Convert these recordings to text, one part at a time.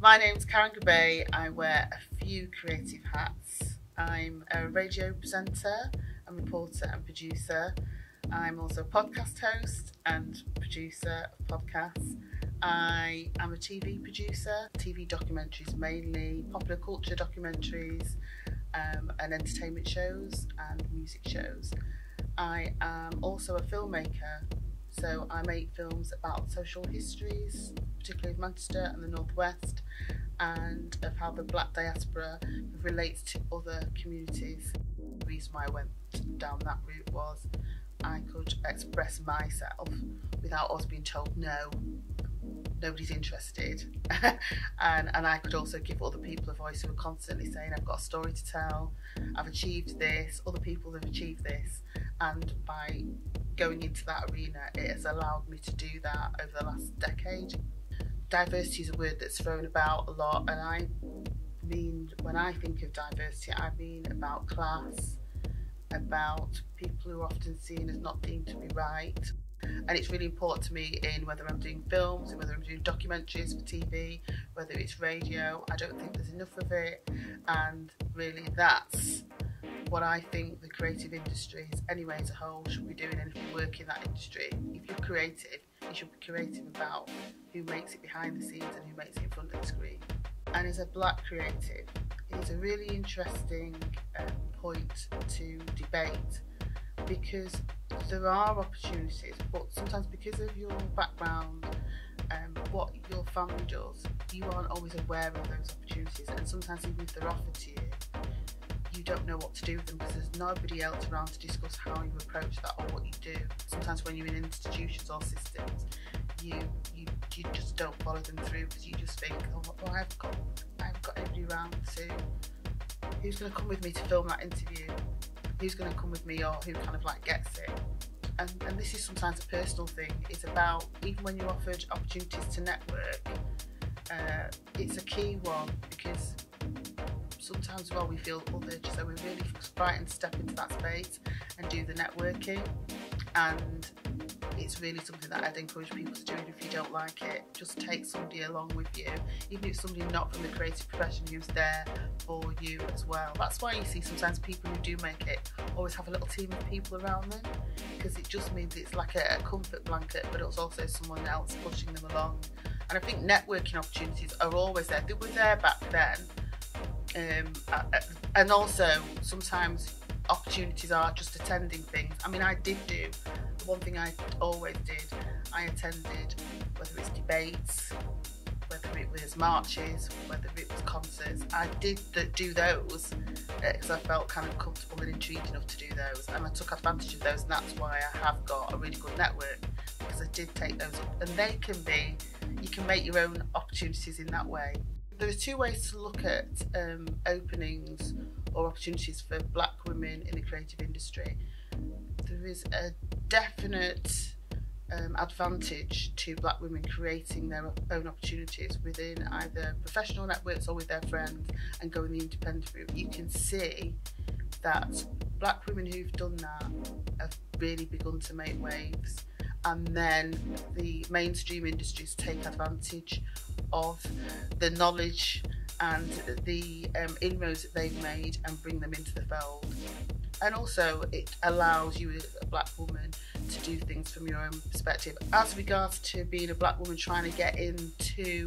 My name's Karen Gabay. I wear a few creative hats. I'm a radio presenter, a reporter, and producer. I'm also a podcast host and producer of podcasts. I am a TV producer, TV documentaries mainly, popular culture documentaries, um, and entertainment shows and music shows. I am also a filmmaker, so I make films about social histories, particularly of Manchester and the Northwest, and of how the black diaspora relates to other communities. The reason why I went down that route was I could express myself without us being told no, nobody's interested. and, and I could also give other people a voice who are constantly saying, I've got a story to tell, I've achieved this, other people have achieved this. And by going into that arena, it has allowed me to do that over the last decade. Diversity is a word that's thrown about a lot, and I mean, when I think of diversity, I mean about class, about people who are often seen as not deemed to be right. And it's really important to me in whether I'm doing films, whether I'm doing documentaries for TV, whether it's radio. I don't think there's enough of it, and really that's what I think the creative industries, anyway, as a whole, should be doing. And if you work in that industry, if you're creative, you should be creative about who makes it behind the scenes and who makes it in front of the screen. And as a black creative, it's a really interesting um, point to debate because there are opportunities, but sometimes because of your background and um, what your family does, you aren't always aware of those opportunities. And sometimes even if they're offered to you, you don't know what to do with them because there's nobody else around to discuss how you approach that or what you do. Sometimes when you're in institutions or systems, you you, you just don't follow them through because you just think, oh, I've got I've got anybody around to who's going to come with me to film that interview, who's going to come with me or who kind of like gets it. And, and this is sometimes a personal thing. It's about even when you're offered opportunities to network, uh, it's a key one because sometimes well we feel othered so we're really frightened to step into that space and do the networking. And it's really something that I'd encourage people to do and if you don't like it just take somebody along with you. Even if it's somebody not from the creative profession who's there for you as well. That's why you see sometimes people who do make it always have a little team of people around them because it just means it's like a comfort blanket but it's also someone else pushing them along. And I think networking opportunities are always there. They were there back then um, and also sometimes opportunities are just attending things. I mean, I did do one thing I always did. I attended whether it's debates, whether it was marches, whether it was concerts. I did do those because uh, I felt kind of comfortable and intrigued enough to do those, and I took advantage of those, and that's why I have got a really good network because I did take those up, and they can be. You can make your own opportunities in that way there are two ways to look at um, openings or opportunities for black women in the creative industry. There is a definite um, advantage to black women creating their own opportunities within either professional networks or with their friends and going the independent route. You can see that black women who've done that have really begun to make waves and then the mainstream industries take advantage of the knowledge and the um, inroads that they've made and bring them into the fold. And also, it allows you, as a black woman, to do things from your own perspective. As regards to being a black woman trying to get into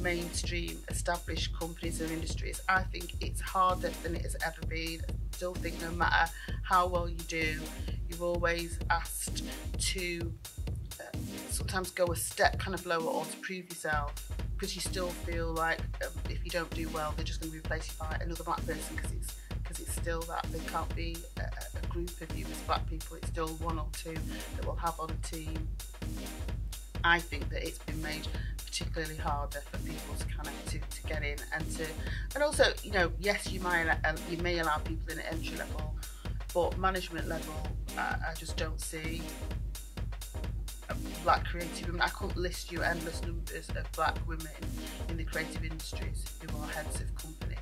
mainstream established companies and industries, I think it's harder than it has ever been. I still think no matter how well you do, you're always asked to uh, sometimes go a step kind of lower or to prove yourself because you still feel like um, if you don't do well, they're just going to replace you by another black person because it's because it's still that there can't be a, a, group of you as black people. It's still one or two that will have on a team. I think that it's been made particularly harder for people to kind of to, to get in and to and also you know yes you might uh, you may allow people in at entry level, but management level uh, I just don't see black creative women. I couldn't list you endless numbers of black women in the creative industries who are heads of companies.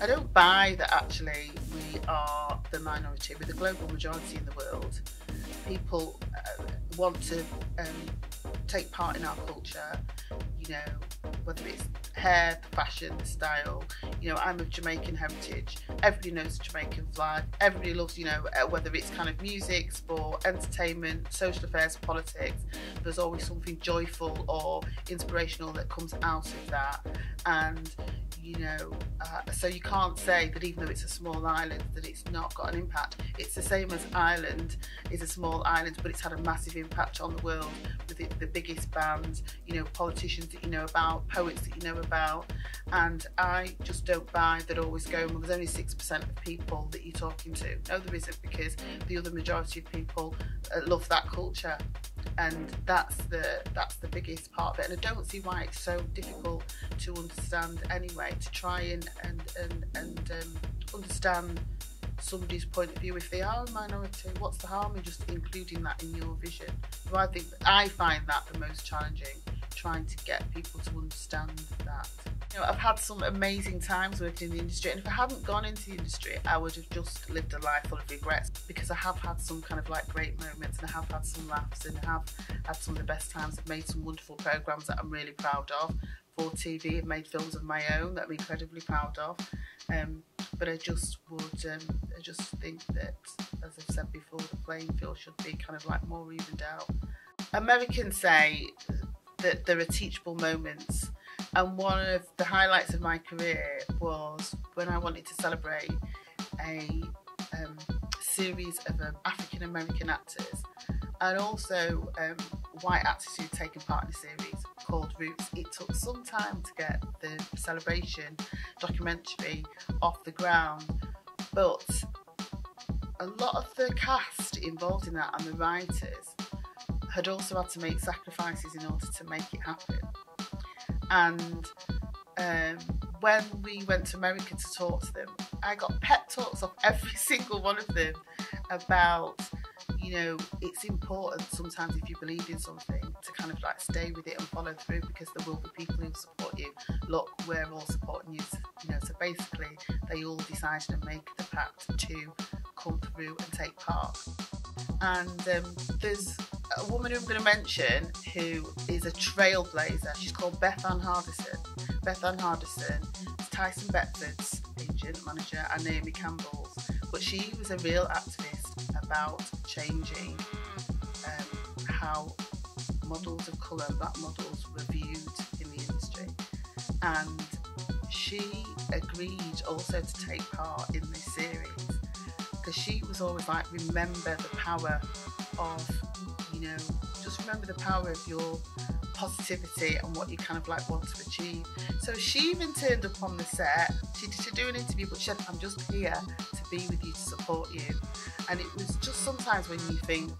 I don't buy that actually we are the minority. We're the global majority in the world. People uh, want to um, take part in our culture. You know, whether it's hair, the fashion, the style. You know, I'm of Jamaican heritage. Everybody knows the Jamaican flag. Everybody loves, you know, uh, whether it's kind of music, sport, entertainment, social affairs, politics. There's always something joyful or inspirational that comes out of that. And you know, uh, so you can't say that even though it's a small island, that it's not got an impact. It's the same as Ireland is a small island, but it's had a massive impact on the world with the, the biggest bands, you know, politicians that you know about, poets that you know about, and I just don't buy that always going. Well, there's only six percent of people that you're talking to. No, there isn't, because the other majority of people uh, love that culture and that's the that's the biggest part of it. And I don't see why it's so difficult to understand anyway to try and and and, and um, understand somebody's point of view. If they are a minority what's the harm in just including that in your vision? So I think I find that the most challenging trying to get people to understand that you know, I've had some amazing times working in the industry, and if I hadn't gone into the industry, I would have just lived a life full of regrets because I have had some kind of like great moments, and I have had some laughs, and I have had some of the best times. I've made some wonderful programs that I'm really proud of for TV. I've made films of my own that I'm incredibly proud of. Um, but I just would, um, I just think that, as I've said before, the playing field should be kind of like more evened out. Americans say that there are teachable moments and one of the highlights of my career was when I wanted to celebrate a um, series of um, African American actors and also um, white actors who'd taken part in a series called Roots. It took some time to get the celebration documentary off the ground, but a lot of the cast involved in that and the writers had also had to make sacrifices in order to make it happen and um, when we went to America to talk to them, I got pep talks off every single one of them about, you know, it's important sometimes if you believe in something to kind of like stay with it and follow through because there will be people who support you. Look, we're all supporting you, you know. So basically, they all decided to make the pact to come through and take part. And um, there's a woman who I'm going to mention who is a trailblazer. She's called Bethann Hardison. Bethann Hardison is Tyson Beckford's agent, manager, and Naomi Campbell's. But she was a real activist about changing um, how models of colour, black models, were viewed in the industry. And she agreed also to take part in this series because she was always like, remember the power of you know, just remember the power of your positivity and what you kind of like want to achieve. So she even turned up on the set to, to do an interview, but she said, I'm just here to be with you to support you. And it was just sometimes when you think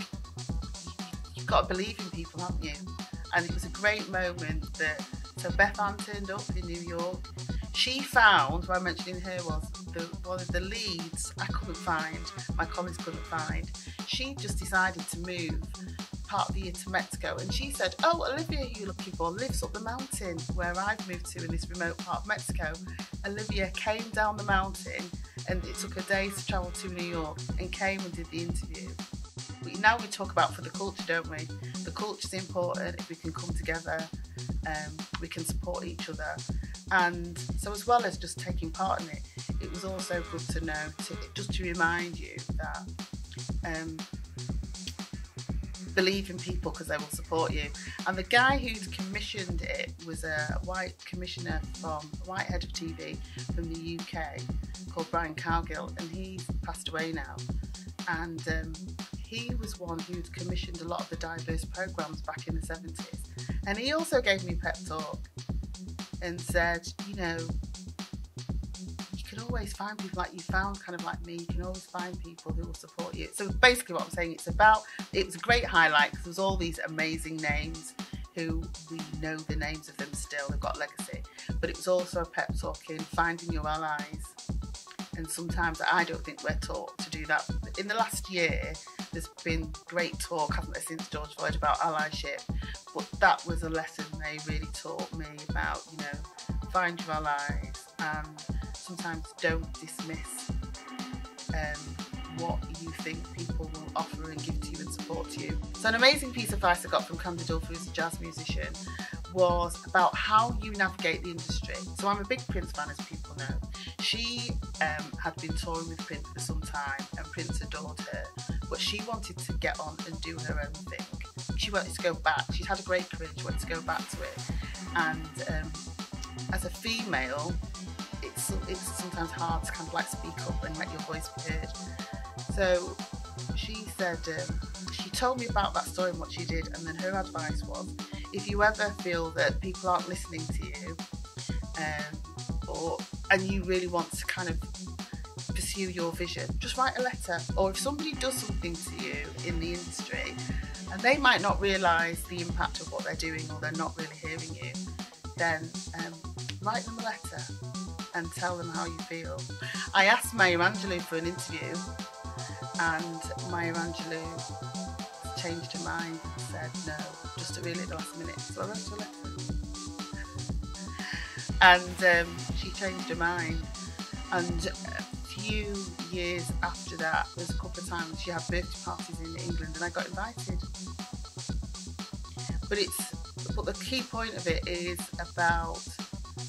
you've got to believe in people, haven't you? And it was a great moment that so Bethann turned up in New York. She found, what I'm mentioning her was the, one of the leads I couldn't find, my colleagues couldn't find. She just decided to move part of the year to Mexico, and she said, "Oh, Olivia, who you're looking for lives up the mountain where I've moved to in this remote part of Mexico." Olivia came down the mountain, and it took a day to travel to New York, and came and did the interview. But now we talk about for the culture, don't we? The culture's important. If we can come together, um, we can support each other. And so, as well as just taking part in it, it was also good to know, to, just to remind you that um, believe in people because they will support you. And the guy who's commissioned it was a white commissioner from white head of TV from the UK called Brian Cargill, and he's passed away now. And um, he was one who'd commissioned a lot of the diverse programs back in the 70s. And he also gave me pep talk and said, you know, always find people like you found kind of like me. You can always find people who will support you. So basically, what I'm saying, it's about it was a great highlight because there's all these amazing names who we know the names of them still. They've got legacy, but it was also a pep talk in finding your allies. And sometimes I don't think we're taught to do that. In the last year, there's been great talk, hasn't there, since George Floyd about allyship. But that was a lesson they really taught me about, you know, find your allies and sometimes don't dismiss um, what you think people will offer and give to you and support you. So an amazing piece of advice I got from Candy Dulfer, who's a jazz musician, was about how you navigate the industry. So I'm a big Prince fan, as people know. She um, had been touring with Prince for some time, and Prince adored her, but she wanted to get on and do her own thing. She wanted to go back. She'd had a great career. She wanted to go back to it, and um, as a female, it's it's sometimes hard to kind of like speak up and let your voice be heard. So she said um, she told me about that story and what she did, and then her advice was if you ever feel that people aren't listening to you, um, or and you really want to kind of pursue your vision, just write a letter. Or if somebody does something to you in the industry, and they might not realise the impact of what they're doing, or they're not really hearing you, then um, write them a letter and tell them how you feel. I asked Maya Angelou for an interview, and Maya Angelou changed her mind and said no, just to really at the last minute. So I wrote her a letter. And um, she changed her mind. And a few years after that, there's a couple of times she had birthday parties in England and I got invited. But it's but the key point of it is about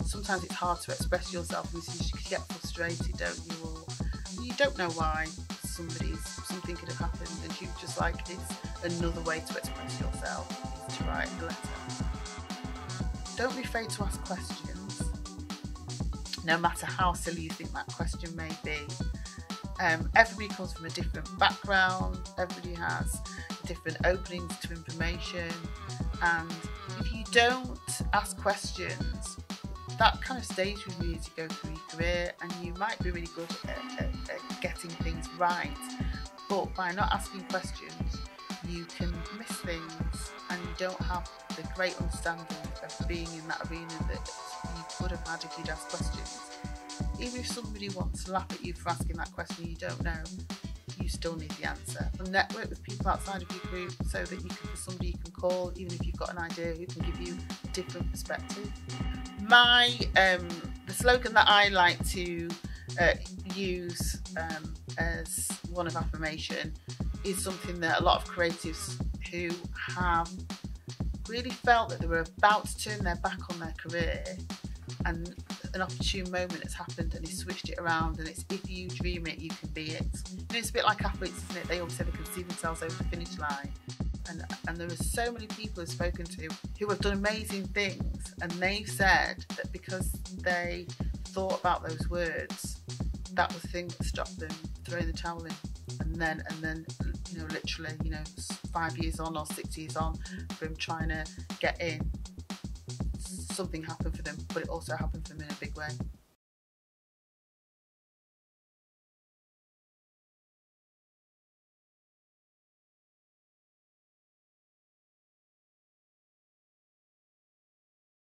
sometimes it's hard to express yourself and you get frustrated, don't you? Or you don't know why somebody's something could have happened and you just like it's another way to express yourself to write a letter. Don't be afraid to ask questions, no matter how silly you think that question may be. Um, everybody comes from a different background, everybody has different openings to information, and if you don't ask questions, that kind of stays with you as you go through your career, and you might be really good at, at, at getting things right. But by not asking questions, you can miss things, and you don't have the great understanding of being in that arena that you could have had if you'd asked questions. Even if somebody wants to laugh at you for asking that question you don't know, you still need the answer. And network with people outside of your group so that you can be somebody you can call, even if you've got an idea who can give you a different perspective. My um, the slogan that I like to uh, use um, as one of affirmation is something that a lot of creatives who have really felt that they were about to turn their back on their career and an opportune moment has happened and he switched it around and it's if you dream it you can be it. Know, it's a bit like athletes isn't it? They always say they can see themselves over the finish line and and there are so many people I've spoken to who have done amazing things and they've said that because they thought about those words that was the thing that stopped them throwing the towel in and then and then you know literally you know five years on or six years on from trying to get in something happened for them, but it also happened for them in a big way.